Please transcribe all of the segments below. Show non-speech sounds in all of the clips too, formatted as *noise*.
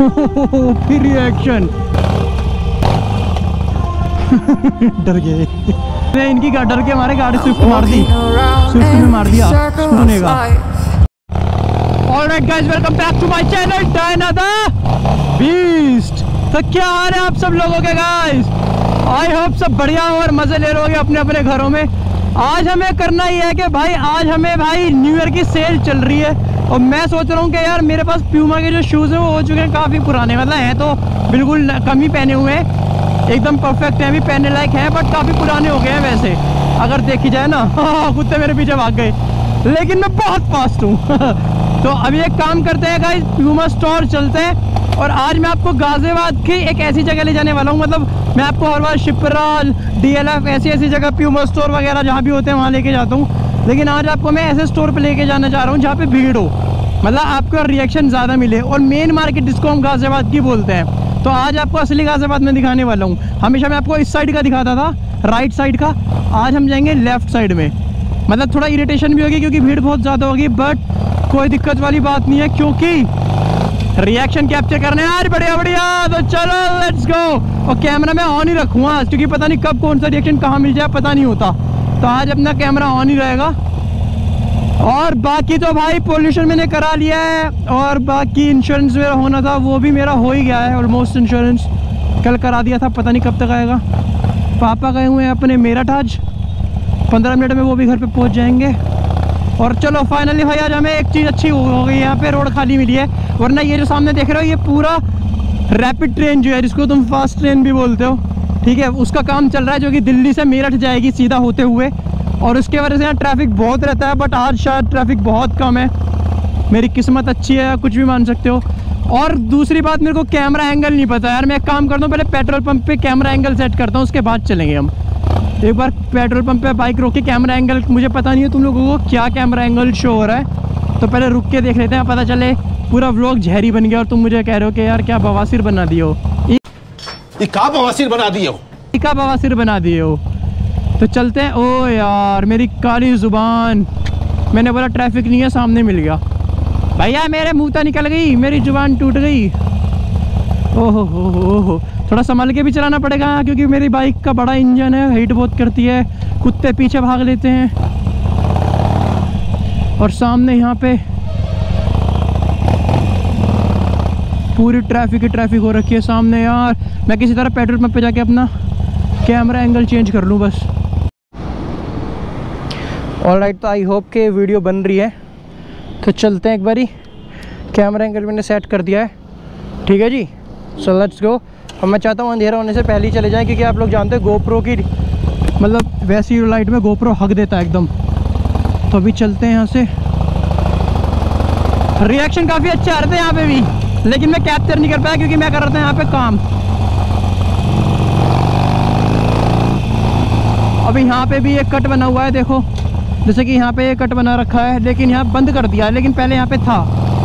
*laughs* फिर रिएक्शन *laughs* डर गए। मैं इनकी डर के हमारे गाड़ी स्विफ्ट मार दी। स्विफ्ट में मार दिया। सुने का alright guys welcome back to my channel डायनादा beast तो क्या हाल है आप सब लोगों के गाइस आई होप सब बढ़िया हो और मज़े ले रहे अपने अपने घरों में। आज हमें करना ही है कि भाई, आज हमें भाई न्यू ईयर की सेल चल रही है। और मैं सोच रहा हूँ कि यार मेरे पास प्यूमा के जो शूज़ हैं, वो हो चुके हैं काफ़ी पुराने मतलब हैं तो बिल्कुल कम ही पहने हुए हैं। एकदम परफेक्ट हैं अभी पहनने लायक हैं बट काफ़ी पुराने हो गए हैं वैसे। अगर देखी जाए ना *laughs* कुत्ते मेरे पीछे भाग गए। लेकिन मैं बहुत फास्ट हूँ। *laughs* तो अभी एक काम करते हैं गाइस प्यूमा स्टोर चलते हैं। और आज मैं आपको गाजियाबाद की एक ऐसी जगह ले जाने वाला हूँ मतलब मैं आपको हर बार शिप्राल डीएलएफ ऐसी ऐसी जगह प्यूमा स्टोर वगैरह जहाँ भी होते हैं, वहाँ लेके जाता हूँ। लेकिन आज आपको मैं ऐसे स्टोर पे लेके जाना चाह रहा हूँ जहाँ पे भीड़ हो। मतलब आपको रिएक्शन ज़्यादा मिले। और मेन मार्केट जिसको हम गाजियाबाद की बोलते हैं तो आज आपको असली गाजियाबाद में दिखाने वाला हूँ। हमेशा मैं आपको इस साइड का दिखाता था राइट साइड का। आज हम जाएँगे लेफ़्ट साइड में। मतलब थोड़ा इरिटेशन भी होगी क्योंकि भीड़ बहुत ज़्यादा होगी बट कोई दिक्कत वाली बात नहीं है क्योंकि रिएक्शन कैप्चर करने यार बढ़िया बढ़िया। तो चलो लेट्स गो और कैमरा मैं ऑन ही रखूँगा आज, क्योंकि पता नहीं कब कौन सा रिएक्शन कहाँ मिल जाए, पता नहीं होता। तो आज अपना कैमरा ऑन ही रहेगा। और बाकी तो भाई पोल्यूशन मैंने करा लिया है, और बाकी इंश्योरेंस मेरा होना था, वो भी मेरा हो ही गया है ऑलमोस्ट इंश्योरेंस कल करा दिया था, पता नहीं कब तक आएगा। पापा गए हुए हैं अपने मेरठ आज। पंद्रह मिनट में वो भी घर पे पहुँच जाएँगे। और चलो फाइनली भाई आज हमें एक चीज़ अच्छी हो गई यहाँ पे रोड खाली मिली है। वरना ये जो सामने देख रहे हो, ये पूरा रैपिड ट्रेन जो है, जिसको तुम फास्ट ट्रेन भी बोलते हो। ठीक है, उसका काम चल रहा है जो कि दिल्ली से मेरठ जाएगी सीधा होते हुए। और उसके वजह से यहाँ ट्रैफ़िक बहुत रहता है बट आज शायद ट्रैफ़िक बहुत कम है। मेरी किस्मत अच्छी है कुछ भी मान सकते हो। और दूसरी बात, मेरे को कैमरा एंगल नहीं पता। यार, मैं एक काम करता हूँ, पहले पेट्रोल पंप पे कैमरा एंगल सेट करता हूँ, उसके बाद चलेंगे हम। एक बार पेट्रोल पंप पे बाइक रोक के कैमरा एंगल मुझे पता नहीं है तुम लोगों को क्या कैमरा एंगल शो हो रहा है। तो पहले रुक के देख लेते हैं, पता चले, पूरा व्लॉग जहरी बन गया और तुम मुझे कह रहे हो कि यार, क्या बवासीर बना दिए हो। बवासीर बना दिए हो। का बवासीर बना दिए हो। तो चलते हैं। ओ यार, मेरी काली ज़ुबान। मैंने बोला, ट्रैफ़िक नहीं है, सामने मिल गया। भैया, मेरे मुँह तो निकल गई। मेरी ज़ुबान टूट गई। ओहो हो हो हो। थोड़ा संभाल के भी चलाना पड़ेगा, क्योंकि मेरी बाइक का बड़ा इंजन है, हीट बहुत करती है। कुत्ते पीछे भाग लेते हैं। और सामने यहाँ पे पूरी ट्रैफ़िक ही ट्रैफ़िक हो रखी है सामने यार। मैं किसी तरह पेट्रोल पंप पे जाके अपना कैमरा एंगल चेंज कर लूँ बस। ऑल राइट तो आई होप के वीडियो बन रही है। तो चलते हैं एक बारी। कैमरा एंगल मैंने सेट कर दिया है। ठीक है जी? सो लेट्स गो और मैं चाहता हूँ अंधेरा होने से पहले ही चले जाएँ, क्योंकि आप लोग जानते हैं गोप्रो की मतलब वैसी लाइट में गोप्रो हक देता है एकदम। तो अभी चलते हैं यहाँ से। रिएक्शन काफ़ी अच्छा आ रहे थे यहाँ पे भी। लेकिन मैं कैप्चर नहीं कर पाया क्योंकि मैं कर रहा था यहाँ पे काम। अभी यहाँ पे भी एक कट बना हुआ है, देखो। जैसे कि यहाँ पे एक कट बना रखा है, लेकिन यहाँ बंद कर दिया है, लेकिन पहले यहाँ पे था।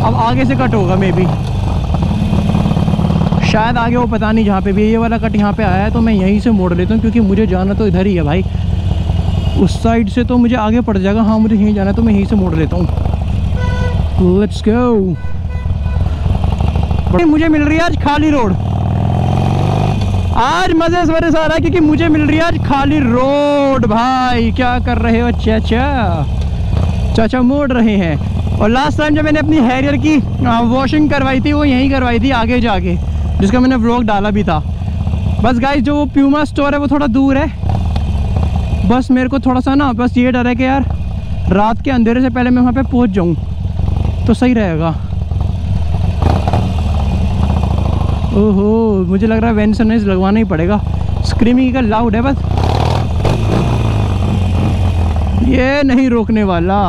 अब आगे से कट होगा मे बी शायद आगे वो पता नहीं जहाँ पे भी ये वाला कट यहाँ पे आया है तो मैं यहीं से मोड़ लेता हूँ, क्योंकि मुझे जाना तो इधर ही है भाई। उस साइड से तो मुझे आगे पड़ जाएगा हाँ मुझे यहीं जाना है तो मैं यहीं से मोड़ लेता हूँ। लेट्स गो मुझे मिल रही है आज खाली रोड। आज मज़े से मज़े से आ रहा है क्योंकि मुझे मिल रही है आज खाली रोड, भाई। क्या कर रहे हो, चाचा? चाचा मोड़ रहे हैं। और लास्ट टाइम जब मैंने अपनी हैरियर की वॉशिंग करवाई थी, वो यहीं करवाई थी, आगे जाके, जिसका मैंने व्लॉग डाला भी था। बस गाइस जो वो प्यूमा स्टोर है, वो थोड़ा दूर है। बस मेरे को थोड़ा सा ना, बस ये डर है कि यार, रात के अंधेरे से पहले मैं वहाँ पे पहुँच जाऊँ तो सही रहेगा। ओहो, मुझे लग रहा है सनराइज लगवाना ही पड़ेगा। स्क्रीमिंग का लाउड है बस। ये नहीं रोकने वाला।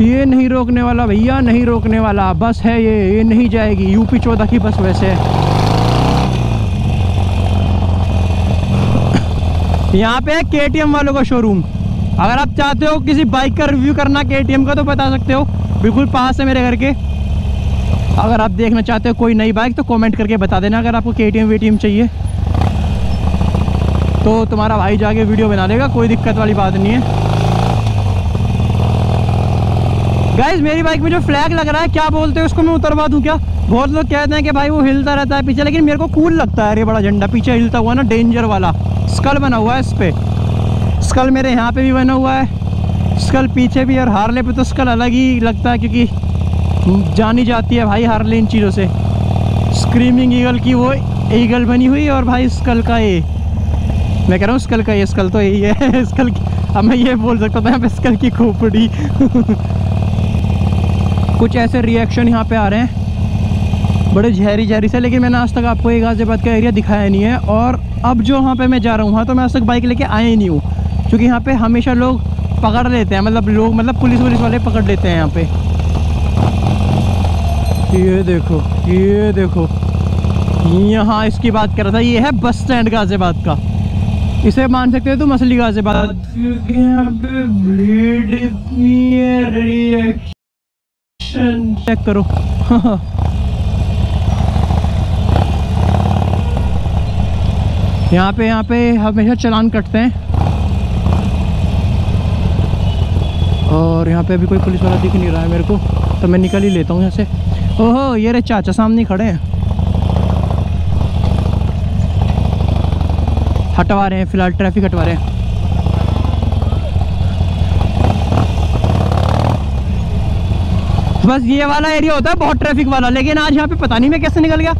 ये नहीं रोकने वाला भैया, नहीं रोकने वाला। बस है ये ये नहीं जाएगी। यूपी चौदह की बस वैसे। है यहाँ पे है के वालों का शोरूम अगर आप चाहते हो किसी बाइक का रिव्यू करना के का तो बता सकते हो। बिल्कुल पास है मेरे घर के। अगर आप देखना चाहते हो कोई नई बाइक तो कमेंट करके बता देना। अगर आपको के टी एम चाहिए तो तुम्हारा भाई जाके वीडियो बना लेगा कोई दिक्कत वाली बात नहीं है। गाइज़ मेरी बाइक में जो फ्लैग लग रहा है, क्या बोलते हैं उसको मैं उतरवा दूँ क्या? बहुत लोग कहते हैं कि भाई वो हिलता रहता है पीछे, लेकिन मेरे को कूल लगता है। अरे, बड़ा झंडा पीछे हिलता हुआ ना डेंजर वाला। स्कल बना हुआ है इस पे। स्कल मेरे यहाँ पे भी बना हुआ है। स्कल पीछे भी, और हारले पे तो स्कल अलग ही लगता है, क्योंकि जानी जाती है भाई हारले इन चीज़ों से। स्क्रीमिंग ईगल की वो ईगल बनी हुई और भाई स्कल का ये। मैं कह रहा हूँ स्कल का ये स्कल तो यही है। *laughs* स्कल की, अब मैं ये बोल सकता था यहाँ पे स्कल की खोपड़ी। *laughs* कुछ ऐसे रिएक्शन यहाँ पे आ रहे हैं। बड़े जहरी जहरी से, लेकिन मैंने आज तक आपको ये गाज़ियाबाद का एरिया दिखाया नहीं है। और अब जो वहाँ पे मैं जा रहा हूँ, वहाँ तो मैं आज तक बाइक लेके आया ही नहीं हूँ। क्योंकि यहाँ पे हमेशा लोग पकड़ लेते हैं मतलब लोग मतलब पुलिस वुलिस वाले पकड़ लेते हैं यहाँ पे। ये देखो ये देखो। यहाँ इसकी बात कर रहा था, ये है बस स्टैंड गाज़ियाबाद का। इसे मान सकते हो तुम, असली गाज़ियाबाद। चेक करो। *laughs* यहाँ पे यहाँ पे हमेशा चलान कटते हैं। और यहाँ पे अभी कोई पुलिस वाला दिख नहीं रहा है मेरे को तो मैं निकल ही लेता हूँ यहाँ से। ओहो, ये रे चाचा सामने खड़े हैं। हटवा रहे हैं, फ़िलहाल ट्रैफ़िक हटवा रहे हैं। बस ये वाला एरिया होता है, बहुत ट्रैफ़िक वाला, लेकिन आज यहाँ पे पता नहीं मैं कैसे निकल गया।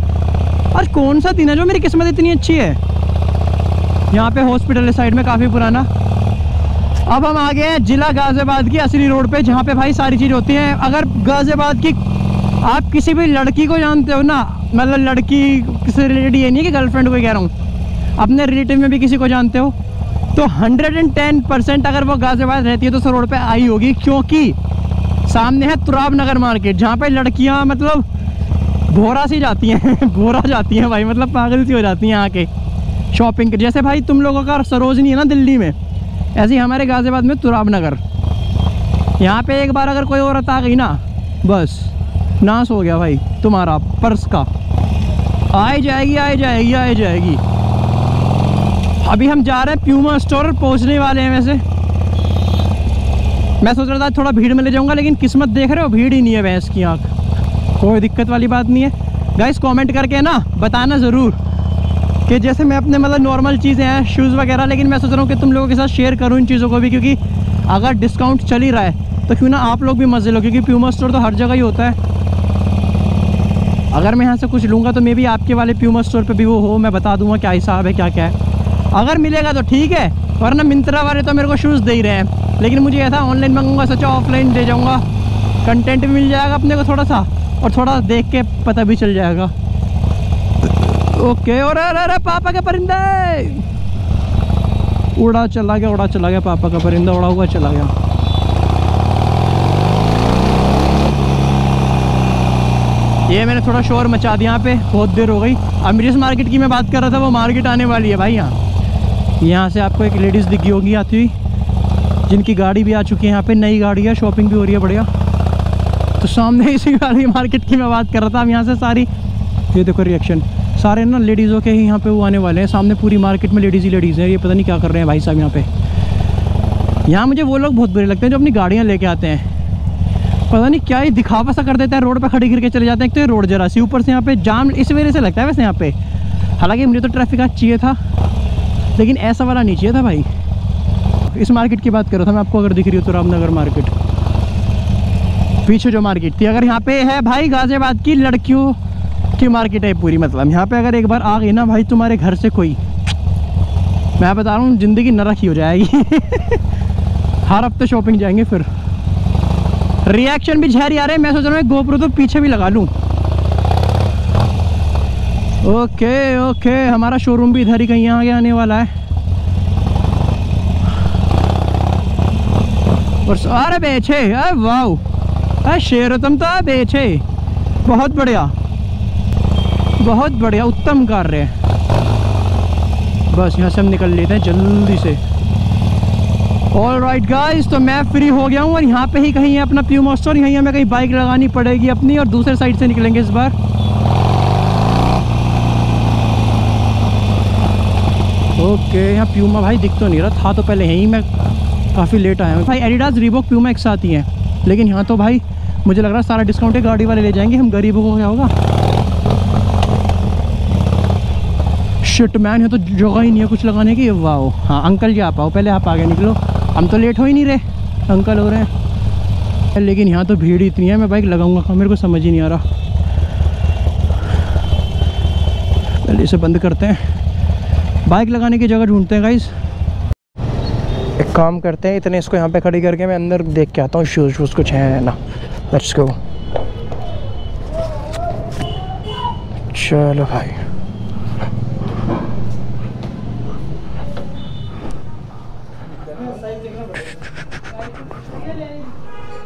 आज कौन सा दिन है जो मेरी किस्मत इतनी अच्छी है? यहाँ पे हॉस्पिटल है साइड में काफ़ी पुराना। अब हम आ गए हैं जिला गाज़ियाबाद की असली रोड पे, जहाँ पे भाई सारी चीज़ होती हैं। अगर गाज़ियाबाद की आप किसी भी लड़की को जानते हो ना मतलब लड़की किसी रिलेटेड ये नहीं कि गर्लफ्रेंड को कह रहा हूँ। अपने रिलेटिव में भी किसी को जानते हो? तो 110 परसेंट अगर वो गाज़ियाबाद रहती है तो उस रोड पे आई होगी, क्योंकि सामने है तुराब नगर मार्केट, जहाँ पे लड़कियाँ मतलब भोरा सी जाती हैं, *laughs* भोरा जाती हैं भाई मतलब पागल सी हो जाती हैं आके शॉपिंग जैसे भाई तुम लोगों का सरोजनी है ना दिल्ली में, ऐसे ही हमारे गाज़ियाबाद में तुराब नगर। यहाँ पे एक बार अगर कोई औरत आ गई ना, बस। नाश हो गया भाई, तुम्हारा पर्स का। आए जाएगी आई जाएगी आई जाएगी। अभी हम जा रहे हैं प्यूमा स्टोर पहुँचने वाले हैं वैसे। मैं सोच रहा था थोड़ा भीड़ में ले जाऊँगा, लेकिन किस्मत देख रहे हो, भीड़ ही नहीं है भैंस की आँख। कोई दिक्कत वाली बात नहीं है। गाइस कमेंट करके ना, बताना ज़रूर कि जैसे मैं अपने मतलब नॉर्मल चीज़ें हैं शूज़ वगैरह, लेकिन मैं सोच रहा हूँ कि तुम लोगों के साथ शेयर करूँ इन चीज़ों को भी, क्योंकि अगर डिस्काउंट चल ही रहा है तो क्यों ना आप लोग भी मज़े लो, क्योंकि प्यूमा स्टोर तो हर जगह ही होता है। अगर मैं यहाँ से कुछ लूँगा तो मे भी आपके वाले प्यूमा स्टोर पे भी वो हो, मैं बता दूँगा क्या हिसाब है, क्या क्या है। अगर मिलेगा तो ठीक है, वरना मिंत्रा वाले तो मेरे को शूज़ दे ही रहे हैं। लेकिन मुझे ऐसा ऑनलाइन मंगूँगा, सोचा ऑफलाइन दे जाऊँगा। कंटेंट भी मिल जाएगा अपने को थोड़ा सा, और थोड़ा देख के पता भी चल जाएगा। ओके और अरे अरे, पापा का परिंदा! उड़ा चला गया, उड़ा चला गया, पापा का परिंदा उड़ा हुआ चला गया। ये मैंने थोड़ा शोर मचा दिया यहाँ पे, बहुत देर हो गई। अब जिस मार्केट की मैं बात कर रहा था, वो मार्केट आने वाली है भाई यहाँ। यहाँ से आपको एक लेडीज़ दिखी होगी आती हुई, जिनकी गाड़ी भी आ चुकी है यहाँ पे, नई गाड़ी है, शॉपिंग भी हो रही है, बढ़िया। तो सामने *laughs* इसी वाली मार्केट की मैं बात कर रहा था, अब यहाँ से सारी, ये देखो रिएक्शन सारे ना लेडीज़ों के ही यहाँ पे वो आने वाले हैं, सामने पूरी मार्केट में लेडीज़ ही लेडीज़ हैं, ये पता नहीं क्या कर रहे हैं भाई साहब यहाँ पे। यहाँ मुझे वो लोग बहुत बुरे लगते हैं, जो अपनी गाड़ियाँ लेके आते हैं। पता नहीं क्या ही दिखावा सा कर देता है, रोड पे खड़ी गिर के चले जाते हैं। एक तो ये रोड जरा सी ऊपर से यहाँ पे जाम, इस वजह से लगता है वैसे यहाँ पे। हालाँकि मुझे तो ट्रैफ़िक आज चाहिए था, लेकिन ऐसा वाला नहीं चाहिए था भाई। इस मार्केट की बात करो था मैं आपको, अगर दिख रही हो तो रामनगर मार्केट पीछे जो मार्केट थी, अगर यहाँ पे है भाई गाजियाबाद की लड़कियों की मार्केट है पूरी मतलब यहाँ पे अगर एक बार आ गई ना भाई तुम्हारे घर से कोई, मैं बता रहा हूँ, ज़िंदगी नरक ही हो जाएगी। *laughs* हर हफ़्ते शॉपिंग जाएँगे फिर। रिएक्शन भी झहरी आ रहे हैं। मैं सोच रहा हूँ गोप्रो तो पीछे भी लगा लूँ। ओके ओके हमारा शोरूम भी इधर ही कहीं आगे आने वाला है। और अरे बेचे अरे वाह अरे शेर तुम तो बेचे। बहुत बढ़िया। बहुत बढ़िया, उत्तम कार्य है। बस यहाँ से हम निकल लेते हैं जल्दी से। ऑल राइट गाइस तो मैं फ्री हो गया हूँ और यहाँ पे ही कहीं है अपना प्यूमा स्टोर यहीं हमें कहीं बाइक लगानी पड़ेगी अपनी और दूसरे साइड से निकलेंगे इस बार। ओके यहाँ प्यूमा भाई दिख तो नहीं रहा, था तो पहले यहीं मैं काफ़ी लेट आया हूँ। भाई एडिडास रिबोक प्यूमा एक साथ ही हैं, लेकिन यहाँ तो भाई मुझे लग रहा है सारा डिस्काउंट है गाड़ी वाले ले जाएँगे, हम गरीबों को क्या होगा। शिट मैन है तो जगह ही नहीं है कुछ लगाने की। वाह हाँ अंकल जी आप आओ, पहले आप आगे निकलो। हम तो लेट हो ही नहीं रहे, अंकल हो रहे हैं। लेकिन यहाँ तो भीड़ इतनी है, मैं बाइक लगाऊँगा। मेरे को समझ ही नहीं आ रहा। पहले इसे बंद करते हैं। बाइक लगाने की जगह ढूंढते हैं गाइस एक काम करते हैं, इतने इसको यहाँ पे खड़ी करके मैं अंदर देख के आता हूँ। शूज़ शूज़ कुछ है ना। लेट्स गो चलो भाई।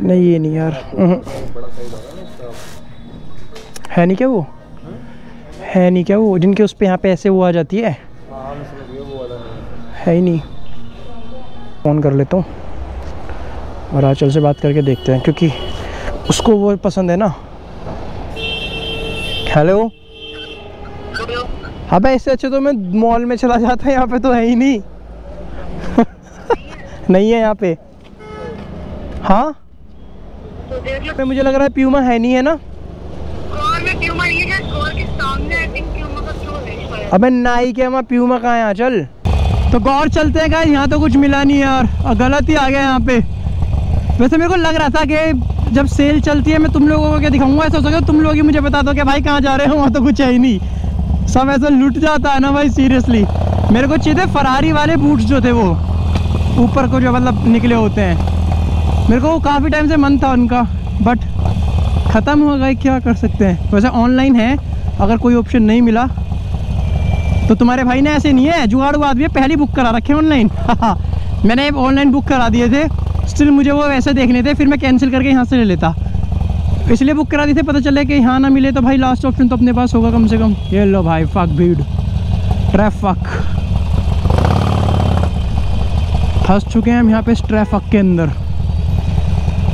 नहीं, ये नहीं यार। है नहीं क्या वो? है नहीं क्या वो? जिनके उस पे यहाँ पे ऐसे वो आ जाती है? हाँ है नहीं। फ़ोन कर लेता हूँ और आंचल से बात करके देखते हैं, क्योंकि उसको वो पसंद है ना। हेलो? हाँ भाई, इससे अच्छे तो मैं मॉल में चला जाता, यहाँ पे तो है ही नहीं। *laughs* नहीं है यहाँ पे। हाँ? देख लो। मुझे लग रहा है प्यूमा है नहीं है ना? स्कोर में प्यूमा ये क्या स्कोर के सामने आई थिंक प्यूमा का स्टोर अबे नाई के वहाँ प्यूमा कहाँ यहाँ? चल। तो गौर चलते हैं गाइस यहाँ तो कुछ मिला नहीं यार। गलत ही आ गया यहाँ पे। वैसे मेरे को लग रहा था कि जब सेल चलती है मैं तुम लोगों को क्या दिखाऊँगा? ऐसा हो तुम लोग ही मुझे बता दो कि भाई कहाँ जा रहे हो वहाँ तो कुछ है ही नहीं। सब ऐसा लुट जाता है ना भाई सीरियसली मेरे को चाहिए थे फरारी वाले बूट्स जो थे वो ऊपर को जो मतलब निकले होते हैं। मेरे को काफ़ी टाइम से मन था उनका। बट ख़त्म हो गए, क्या कर सकते हैं? वैसे ऑनलाइन है, अगर कोई ऑप्शन नहीं मिला तो तुम्हारे भाई ने ऐसे नहीं है, जुगाड़ू आदमी पहले बुक करा रखे ऑनलाइन *laughs* मैंने ऑनलाइन बुक करा दिए थे स्टिल मुझे वो वैसे देखने थे, फिर मैं कैंसिल करके यहाँ से ले लेता। इसलिए बुक करा दिए थे, पता चले कि यहाँ ना मिले तो भाई लास्ट ऑप्शन तो अपने पास होगा कम से कम। ये लो भाई फक भीड़ ट्रैफक फंस चुके हैं हम यहाँ पे ट्रैफक के अंदर।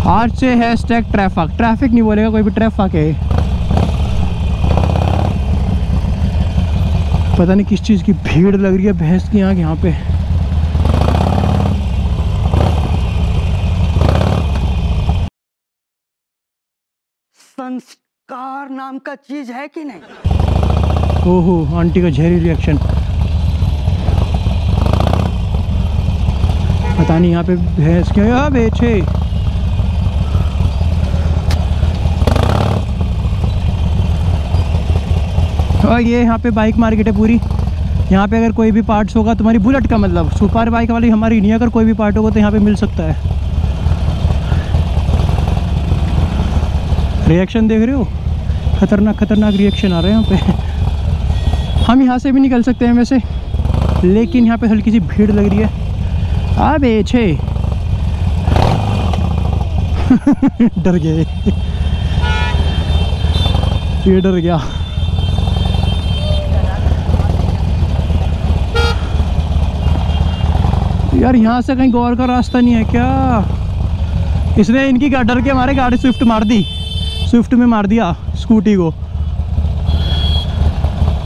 आज से है स्टैक ट्रैफक ट्रैफ़िक नहीं बोलेगा कोई भी ट्रैफक है। पता नहीं किस चीज़ की भीड़ लग रही है भैंस की आँख यहाँ पे। संस्कार नाम का चीज़ है कि नहीं? ओहो आंटी का झेरी रिएक्शन पता नहीं यहाँ पे भैंस क्या बेचे और ये यहाँ पे बाइक मार्केट है पूरी। यहाँ पे अगर कोई भी पार्ट्स होगा, तुम्हारी बुलेट का मतलब। सुपर बाइक वाली हमारी नहीं अगर कोई भी पार्ट होगा तो यहाँ पे मिल सकता है। रिएक्शन देख रहे हो? खतरनाक खतरनाक रिएक्शन आ रहे हैं यहाँ पे। हम यहाँ से भी निकल सकते हैं वैसे। लेकिन यहाँ पे हल्की सी भीड़ लग रही है। आ बेचे *laughs* डर गए। ये डर गया। यार, यहाँ से कहीं गौर का रास्ता नहीं है क्या? इसने इनकी डर के हमारे गाड़ी स्विफ्ट मार दी। स्विफ्ट में मार दिया स्कूटी को।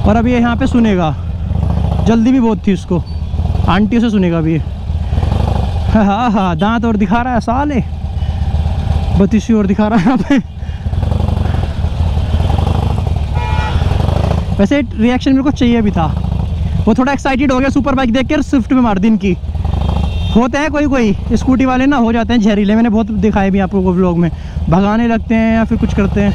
और अब ये यहाँ पे सुनेगा। जल्दी भी बहुत थी उसको। आंटी से सुनेगा अभी ये। हाँ हाँ दांत और दिखा रहा है, साले। है बत्तीसी और दिखा रहा है यहाँ पे। वैसे रिएक्शन मेरे को चाहिए भी था। वो थोड़ा एक्साइटेड हो गया, सुपर बाइक देख कर स्विफ्ट में मार दी इनकी। होते हैं कोई कोई, स्कूटी वाले ना हो जाते हैं जहरीले। मैंने बहुत दिखाए भी आपको व्लॉग में। भगाने लगते हैं या फिर कुछ करते हैं।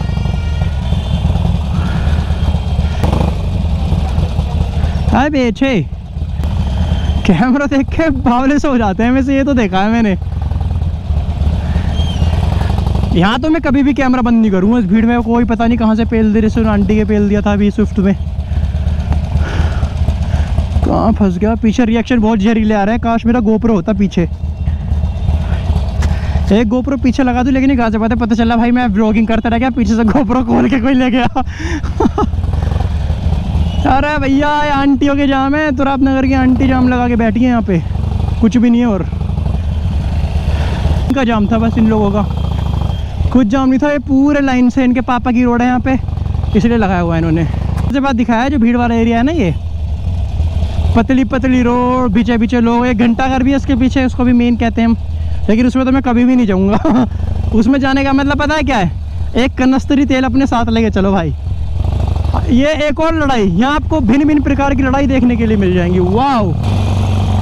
हाय बेचे। कैमरा देख के बावले से हो जाते हैं वैसे ये तो देखा है मैंने। यहाँ तो मैं कभी भी कैमरा बंद नहीं करूँगा इस भीड़ में कोई पता नहीं कहाँ से पेल दे रहे आंटी के पेल दिया था अभी स्विफ्ट में। कहाँ फंस गया पीछे रिएक्शन बहुत जहरीले आ रहे हैं। काश मेरा गोप्रो होता पीछे। एक गोप्रो पीछे लगा दूँ, लेकिन कहा से पता पता चला भाई, मैं ब्लॉगिंग करता रह गया, पीछे से गोप्रो खोल के कोई ले गया। *laughs* अरे भैया आंटियों के जाम है तुराब नगर की आंटी जाम लगा के बैठी है यहाँ पे। कुछ भी नहीं है और। इनका जाम था बस इन लोगों का। कुछ जाम नहीं था, ये पूरे लाइन से इनके पापा की रोड है यहाँ पे। इसलिए लगाया हुआ है इन्होंने। सबसे बाद दिखाया जो भीड़ वाला एरिया है ना ये? पतली पतली रोड पीछे पीछे लोग, एक घंटा घर भी है, इसके पीछे, उसको भी मेन कहते हैं लेकिन उसमें तो मैं कभी भी नहीं जाऊँगा। *laughs* उसमें जाने का मतलब पता है क्या है? एक कनस्तरी तेल अपने साथ लेके चलो भाई। ये एक और लड़ाई, यहाँ आपको भिन्न भिन्न प्रकार की लड़ाई देखने के लिए मिल जाएँगी। वाह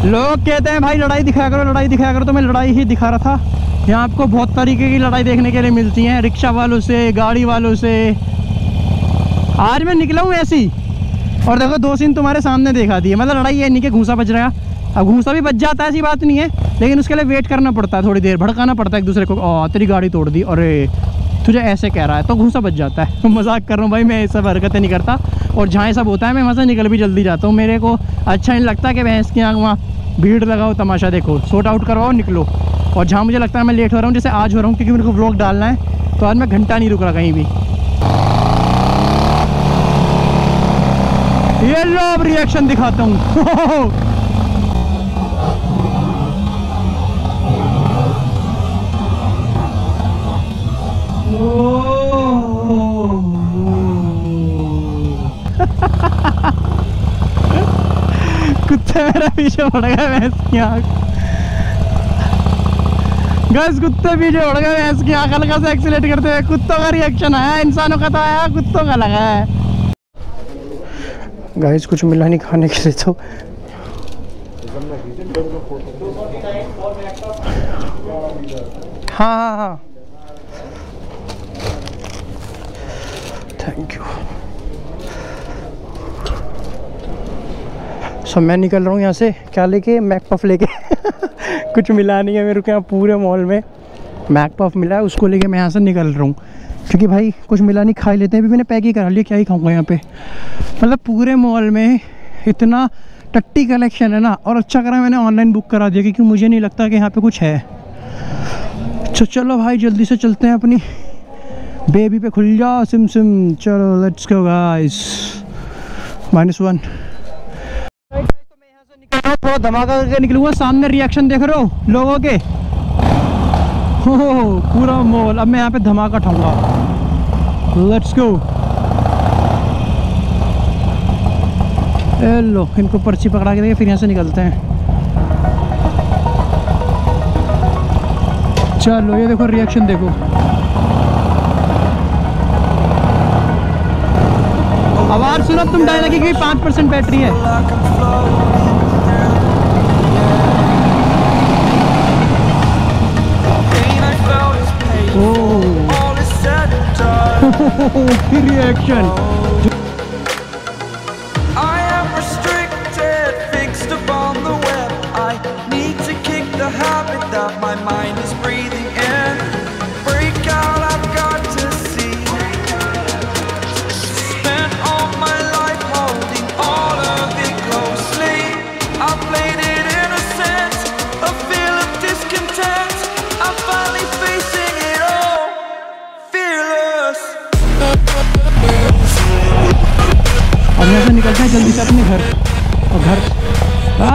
लोग कहते हैं, भाई, लड़ाई दिखाया करो, लड़ाई दिखाया करो। तो मैं लड़ाई ही दिखा रहा था। यहाँ आपको बहुत तरीके की लड़ाई देखने के लिए मिलती हैं। रिक्शा वालों से, गाड़ी वालों से। आज मैं निकला हूँ ऐसी और देखो, दो सीन तुम्हारे सामने देखा दिए। मतलब लड़ाई है नहीं कि घूसा बज रहा अब घूसा भी बच जाता है, ऐसी बात नहीं है, लेकिन उसके लिए वेट करना पड़ता है, थोड़ी देर, भड़काना पड़ता है एक दूसरे को ओ तेरी गाड़ी तोड़ दी, अरे, तुझे ऐसे कह रहा है। तो घूसा बच जाता है। तो *laughs* मज़ाक कर रहा हूँ भाई, मैं ये सब हरकतें नहीं करता। और जहाँ ये सब होता है, मैं वहाँ से निकल भी जल्दी जाता हूँ। मेरे को अच्छा नहीं लगता कि भैंस की आँख वहाँ भीड़ लगाओ, तमाशा देखो। सॉर्ट आउट करवाओ, निकलो। और जहाँ मुझे लगता है मैं लेट हो रहा हूँ, जैसे आज हो रहा हूँ, क्योंकि मेरे को ब्लॉग डालना है तो आज मैं घंटा नहीं रुक रहा कहीं भी। ये लो अब रिएक्शन दिखाता हूँ। कुत्ते मेरा पीछे पड़ गया भैंस की आँख। गैस कुत्ते पीछे पड़ गए भैंस की आँख। हल्का से एक्सीलेट करते हुए कुत्तों का रिएक्शन आया, इंसानों का तो आया, कुत्तों का लगा है। गाइस कुछ मिला नहीं खाने के लिए तो। हाँ हाँ हाँ। थैंक यू सो मैं निकल रहा हूँ यहाँ से। क्या लेके? मैक पफ लेके। *laughs* कुछ मिला नहीं है मेरे को यहाँ पूरे मॉल में। मैक पफ मिला है, उसको लेके मैं यहाँ से निकल रहा हूँ। क्योंकि भाई कुछ मिला नहीं, खा लेते हैं। अभी मैंने पैक ही करा लिया, क्या ही खाऊँगा यहाँ पे। मतलब पूरे मॉल में इतना टट्टी कलेक्शन है ना, और अच्छा करा मैंने ऑनलाइन बुक करा दिया, क्योंकि मुझे नहीं लगता कि यहाँ पे कुछ है। तो चलो भाई, जल्दी से चलते हैं अपनी। बेबी पे खुल जाओ सिम सिम। चलो let's go guys minus one थोड़ा धमाका करके निकलूँगा, सामने रिएक्शन देख रहे हो, लोगों के। हो, पूरा मॉल। अब मैं यहाँ पे धमाका उठाऊँगा। लेट्स गो लो इनको पर्ची पकड़ा के देंगे फिर यहाँ से निकलते हैं। चलो, ये देखो रिएक्शन देखो। आवाज़ सुनो, तुम डायना की पाँच परसेंट बैटरी है। रिएक्शन I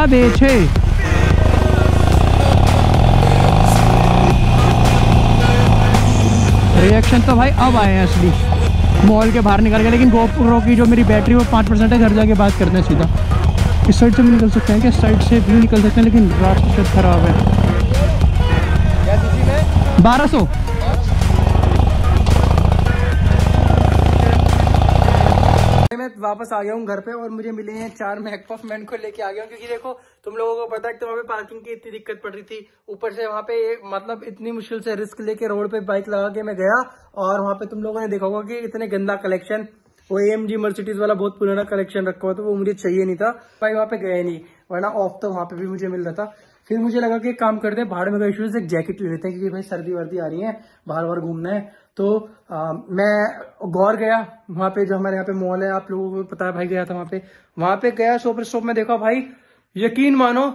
कहाँ बेचे रिएक्शन तो भाई अब आए हैं असली। मॉल के बाहर निकल गए, लेकिन गोप्रो की जो मेरी बैटरी वो पाँच परसेंट है, घर जाके बात करते हैं सीधा। इस साइड से भी निकल सकते हैं क्या? साइड से भी निकल सकते हैं, लेकिन रास्ता खराब है। बारह सौ। वापस आ गया हूँ घर पे और मुझे मिले हैं चार मैकपफ मैं इनको लेके आ गया हूँ, क्योंकि देखो, तुम लोगों को पता है कि वहाँ पे पार्किंग की इतनी दिक्कत पड़ रही थी। ऊपर से वहाँ पे मतलब इतनी मुश्किल से रिस्क लेके रोड पे बाइक लगा के मैं गया और वहाँ पे तुम लोगों ने देखा होगा कि इतने गंदा कलेक्शन वो एम जी मर्सिडीज वाला बहुत पुराना कलेक्शन रखा हुआ था, वो मुझे चाहिए नहीं था। भाई वहाँ पे गए नहीं, वरना ऑफ़ तो वहाँ पे भी मुझे मिल रहा था फिर मुझे लगा कि काम करते हैं भाड़ में गए इशूज एक जैकेट ले लेते हैं क्योंकि भाई सर्दी वर्दी आ रही है बाहर बार घूमना है। तो आ, मैं गौर गया वहाँ पे जो हमारे यहाँ पे मॉल है आप लोगों को पता है भाई गया था वहाँ पे। वहाँ पे गया शॉप शॉप में देखा भाई यकीन मानो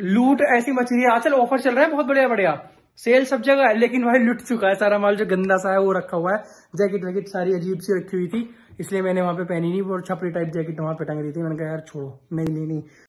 लूट ऐसी मच रही है। आजकल ऑफ़र चल रहा है बहुत बढ़िया बढ़िया। सेल सब जगह है लेकिन भाई लुट चुका है सारा माल जो गंदा सा है वो रखा हुआ है। जैकेट वैकेट सारी अजीब सी रखी हुई थी इसलिए मैंने वहाँ पे पहनी नहीं वो छपरी टाइप जैकेट वहाँ पे टंग रही थी। मैंने कहा यार छोड़ो नहीं नहीं नहीं।